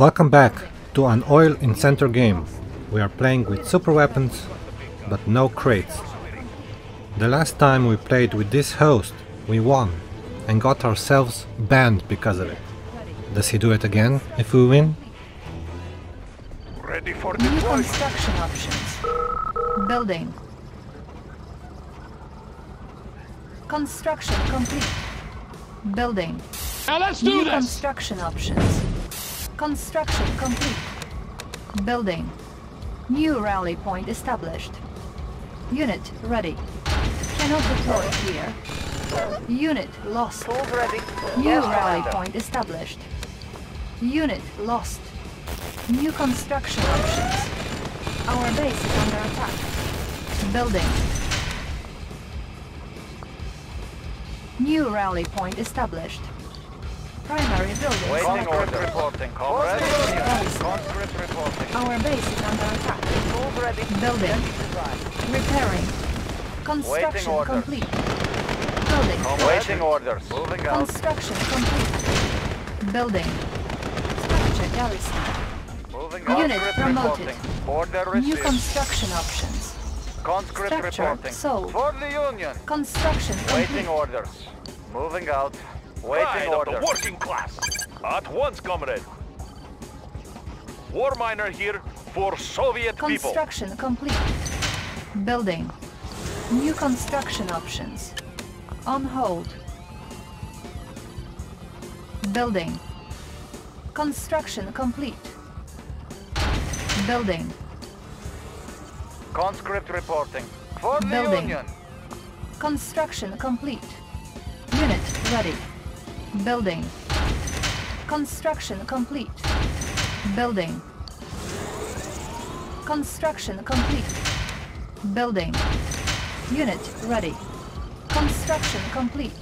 Welcome back to an oil in center game. We are playing with super weapons, but no crates. The last time we played with this host, we won and got ourselves banned because of it. Does he do it again if we win? Ready for New construction options. Building. Construction complete. Building. Now let's do New construction options. Construction complete. Building. New rally point established. Unit ready. Cannot deploy here. Unit lost. New rally point established. Unit lost. New construction options. Our base is under attack. Building. New rally point established. Primary building. Waiting selected. order. reporting. Comrade. Conscript reporting. Our base is under attack. Tools ready. Building. Repairing. Construction orders. complete. Building. Waiting orders. Moving out. Construction complete. Building. Structure garrison. Moving out. Unit promoted. reporting. Order New construction options. Conscript structure reporting. sold. For the Union. Construction Waiting complete. orders. Moving out. Waiting Pride of orders. the working class. At once, comrade. War miner here for Soviet people. Construction complete. Building. New construction options. On hold. Building. Construction complete. Building. Conscript reporting. For the Building. Union. Construction complete. Unit ready. Building. Construction complete. Building. Construction complete. Building. Unit ready. Construction complete.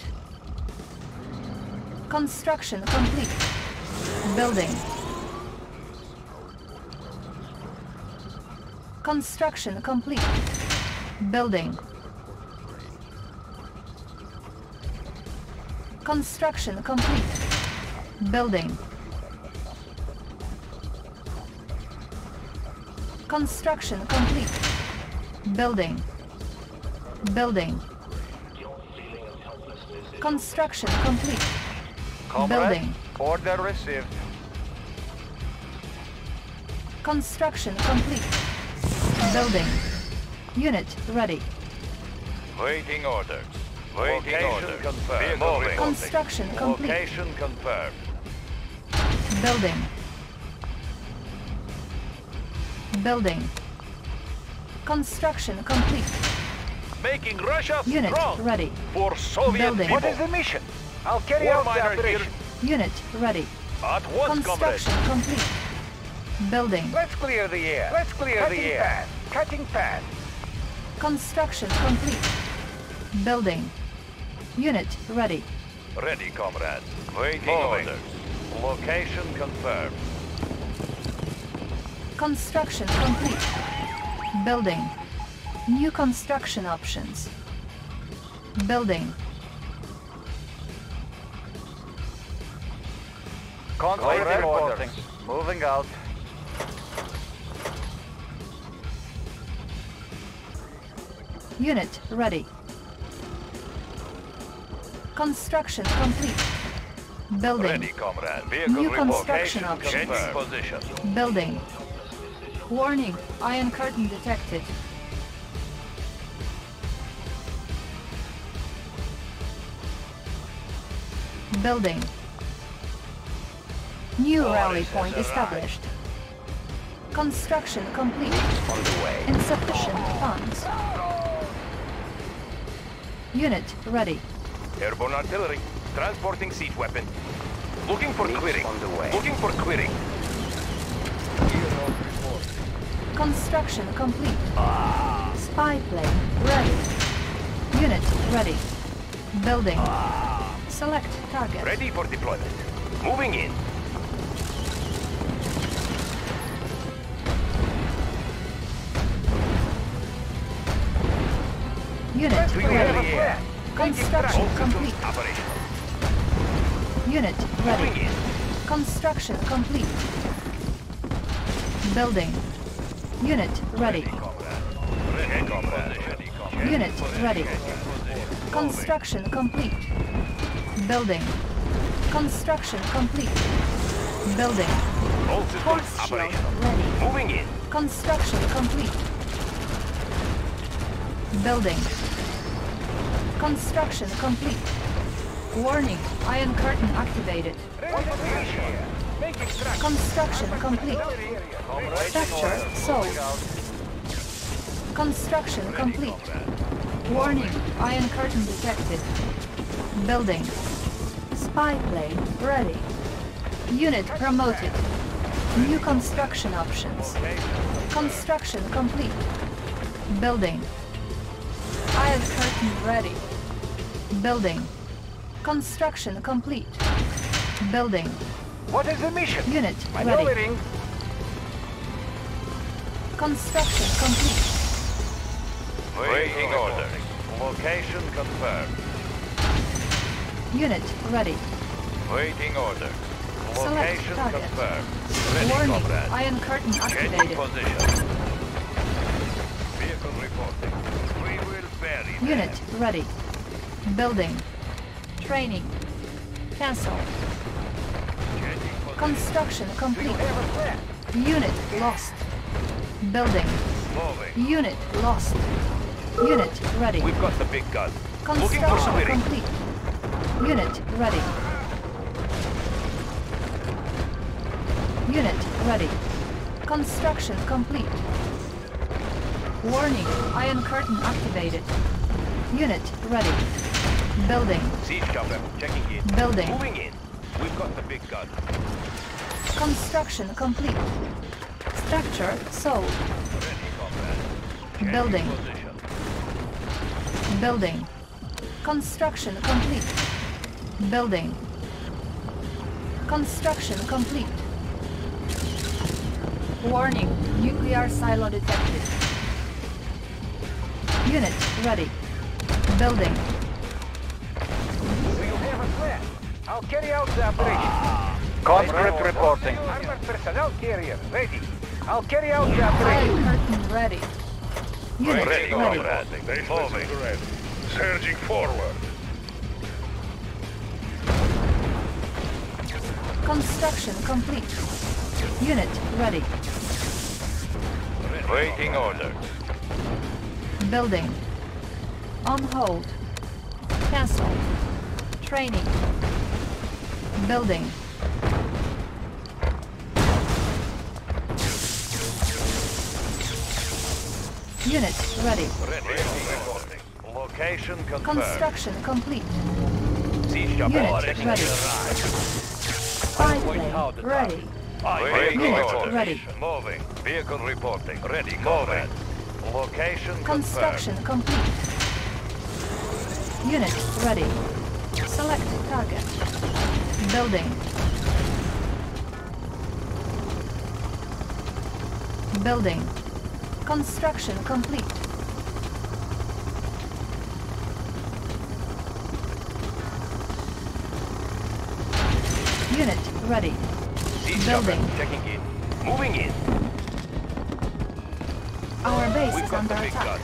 Construction complete. Building. Construction complete. Building. Construction complete. Building. Construction complete. Building. Building. Construction complete. Comrade. Building. Order received. Construction complete. Building. Unit ready. Waiting orders. Waiting Location orders. confirmed. Vehicle Moving. reporting. Construction complete. Location confirmed. Building. Building. Construction complete. Making Russia Unit strong ready. for Soviet Building. people. What is the mission? I'll carry War out the miner here operation. Unit ready. at once, comrade. Construction complete. Building. Let's clear the air. Let's clear Cutting the air. Cutting path. Construction complete. Building. Unit ready. Ready, comrade. Waiting Moving. orders. Location confirmed. Construction complete. Building. New construction options. Building. Conscript Waiting reporting. orders. Moving out. Unit ready. Construction complete. Building. Ready, comrade. Vehicle New construction options. Position. Building. Warning, iron curtain detected. Building. New rally point established. Construction complete. Underway. Insufficient funds. Unit ready. Airborne artillery. Transporting siege weapon. Looking for Meets clearing. underway. Looking for clearing. Construction complete. Ah. Spy plane ready. Unit ready. Building. Ah. Select target. Ready for deployment. Moving in. Unit Do you ready. Have a plan? Construction complete. Unit ready. Construction complete. Building. Unit ready. Unit ready. Construction complete. Building. Construction complete. Building. Force shield ready. Moving in. Construction complete. Building. Construction complete. Warning, iron curtain activated. Construction complete. Structure sold. Construction complete. Warning, iron curtain detected. Building. Spy plane ready. Unit promoted. New construction options. Construction complete. Building. Iron curtain ready. Building. Construction complete. Building. What is the mission? Unit ready. Maneuvering. Construction complete. Waiting orders. Location confirmed. Unit ready. Waiting orders. Select Location confirmed. Ready, Warning, comrade. iron curtain Changing activated. position. Vehicle reporting. We will bury them. Unit ready. Building. Training. Cancel. Construction complete. Unit lost. Building. Unit lost. Unit ready. We've got the big gun. Construction complete. Unit ready. Unit ready. Construction complete. Warning, iron curtain activated. Unit ready. Building, Siege chopper. Checking in. building. Moving in. We've got the big gun. Construction complete. Structure sold. Building. Position. Building. Construction complete. Building. Construction complete. Warning, nuclear silo detected. Unit ready. Building. I'll carry out the operation. Ah. Conscript reporting. Armored personnel carrier ready. I'll carry out the operation. Iron curtain ready. Unit Ready, ready. comrade. Moving. Surging forward. Construction complete. Unit ready. Waiting orders. Building. On hold. Cancel. Training. Building. Unit ready. Ready. Reporting. Location confirmed. Construction complete. Unit ready. in. Ready. Waiting Unit ready. Moving. Vehicle reporting. Ready, comrade. Location Construction complete. Unit ready. Select target. Building. Building. Construction complete. Unit ready. Siege chopper. Building. Checking in. Moving in. Our base We've is got under the attack. gun.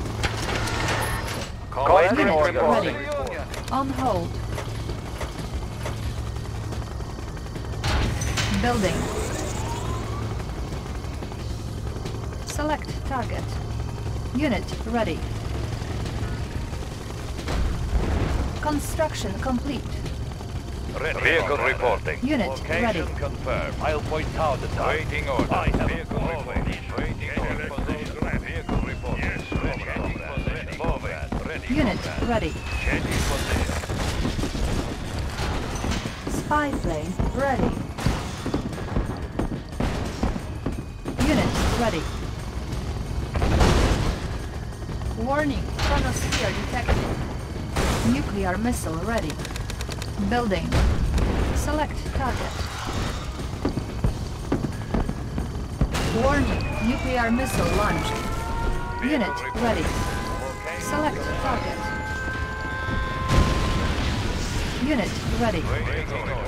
confirmed. Unit Conscript ready. reporting. On hold. Building. Select target. Unit ready. Construction complete. Ready, Vehicle reporting. Unit Location ready. confirmed. I'll point out the target. Waiting orders. I have Vehicle reporting. Waiting order position. Vehicle reporting. Yes, ready, comrade. comrade. Ready, moving. Ready, Unit comrade. ready. Changing position. Spy plane ready. Ready. Warning, chronosphere detected. Nuclear missile ready. Building. Select target. Warning, nuclear missile launched. Unit ready. Select target. Unit ready.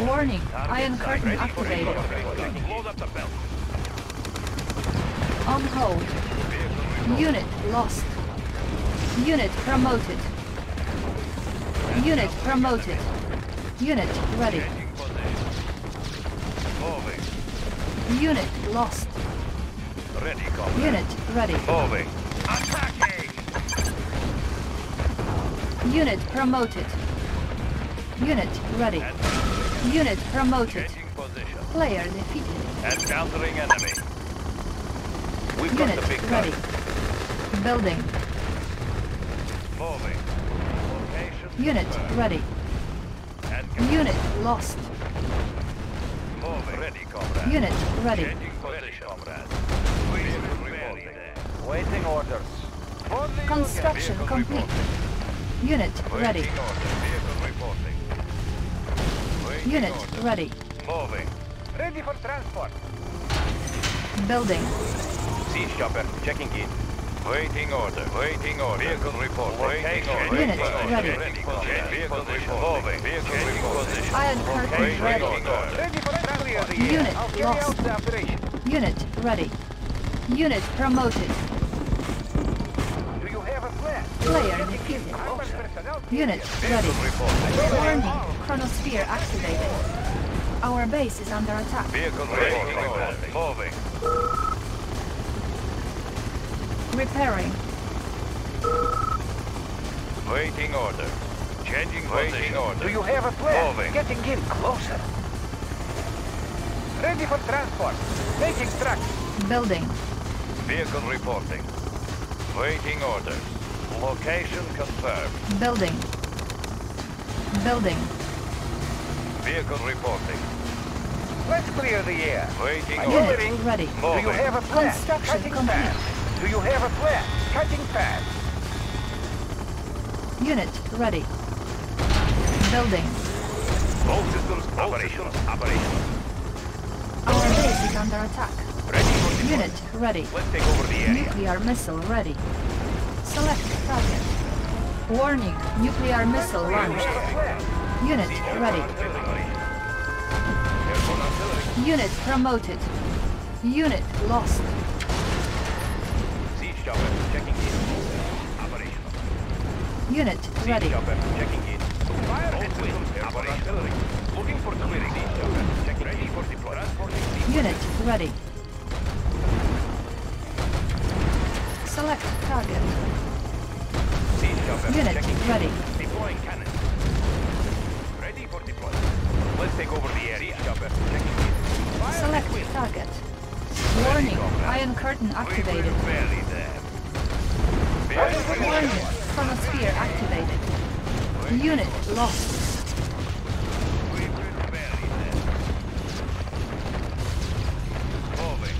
Warning, iron curtain activated. Belt. Stronghold. Unit lost. Unit promoted. Unit promoted. Unit ready. Unit lost. Ready, comrade. Unit ready. Moving. Attacking! Unit promoted. Unit ready. Unit promoted. Player defeated. Encountering enemy. We've got Unit the big ready. gun. Building. Moving. Location Unit confirmed. ready. And Unit lost. moving. Ready, comrade. Unit ready. Changing position, comrade. Vehicle reporting. Waiting orders. For the Construction complete. reporting. Unit ready. Order. Vehicle reporting. Waiting Unit order. ready. Moving. Ready for transport. Building. Siege chopper, checking in. Waiting order. Waiting order. Vehicle report. Waiting order. Unit ready. vehicle position. Moving. Vehicle reporting. Iron curtain ready. Ready for transport. Unit lost. out the operation. Unit ready. Unit promoted. Do you have a plan? Player defeated. Unit ready. Vehicle. Warning. Chronosphere activated. Our base is under attack. Vehicle reporting. Moving. Repairing. Waiting order. Changing Waiting order. Do you have a plan? Moving. Getting in closer. Ready for transport. Making tracks. Building. Vehicle reporting. Waiting orders. Location confirmed. Building. Building. Vehicle reporting. Let's clear the air. Waiting Unit order. Unit ready. Do you have a plan? Construction Cutting complete. fast. Do you have a plan? Cutting fast. Unit ready. Building. All systems operational. Operational. Our base is under attack. Ready for deployment. Unit ready. Let's take over the area. Nuclear missile ready. Select target. Warning. Nuclear missile launched. have a plan? Unit ready. Artillery. Airborne artillery. Unit promoted. Unit lost. Unit ready. chopper, checking in. Fire and systems airborne artillery. Looking for clearing. Chopper, ready for deployment. Unit ready. Select target. Chopper, Unit ready. Deploying cannon. Ready for deployment. Let's take over the area. Chopper, checking in. Fire Select at target. Warning. Iron curtain activated. We will bury them. Vehicle Warning. reporting. Chronosphere activated. Unit lost. We will bury them. Moving.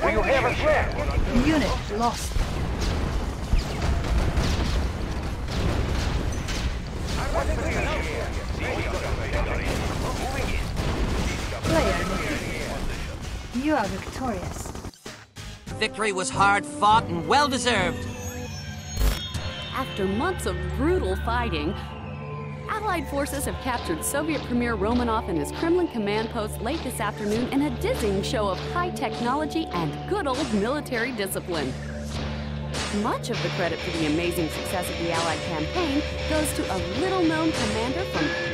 Do you have a plan? Unit lost. Player defeated. You are victorious. Victory was hard fought and well deserved. After months of brutal fighting, Allied forces have captured Soviet Premier Romanov and his Kremlin command post late this afternoon in a dizzying show of high technology and good old military discipline. Much of the credit for the amazing success of the Allied campaign goes to a little known commander from